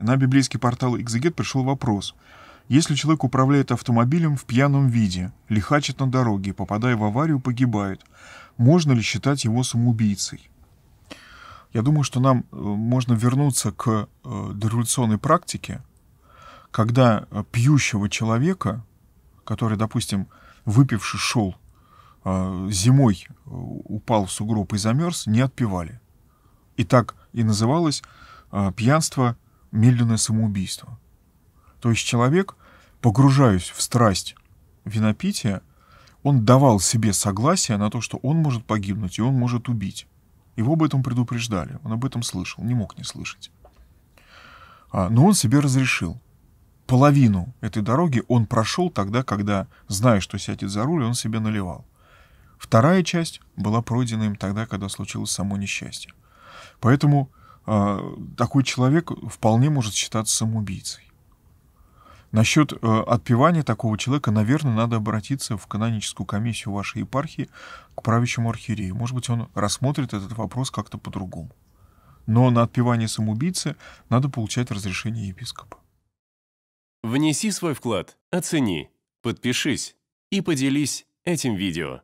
На библейский портал «Экзегет» пришел вопрос. Если человек управляет автомобилем в пьяном виде, лихачит на дороге, попадая в аварию, погибает, можно ли считать его самоубийцей? Я думаю, что нам э, можно вернуться к э, дореволюционной практике, когда э, пьющего человека, который, допустим, выпивший шел зимой, упал в сугроб и замерз, не отпевали. И так и называлось пьянство медленное самоубийство. То есть человек, погружаясь в страсть винопития, он давал себе согласие на то, что он может погибнуть и он может убить. Его об этом предупреждали, он об этом слышал, не мог не слышать. А, но он себе разрешил. Половину этой дороги он прошел тогда, когда, зная, что сядет за руль, он себе наливал. Вторая часть была пройдена им тогда, когда случилось само несчастье. Поэтому такой человек вполне может считаться самоубийцей. Насчет э, отпевания такого человека, наверное, надо обратиться в каноническую комиссию вашей епархии к правящему архиерею. Может быть, он рассмотрит этот вопрос как-то по-другому. Но на отпевание самоубийцы надо получать разрешение епископа. Внеси свой вклад, оцени, подпишись и поделись этим видео.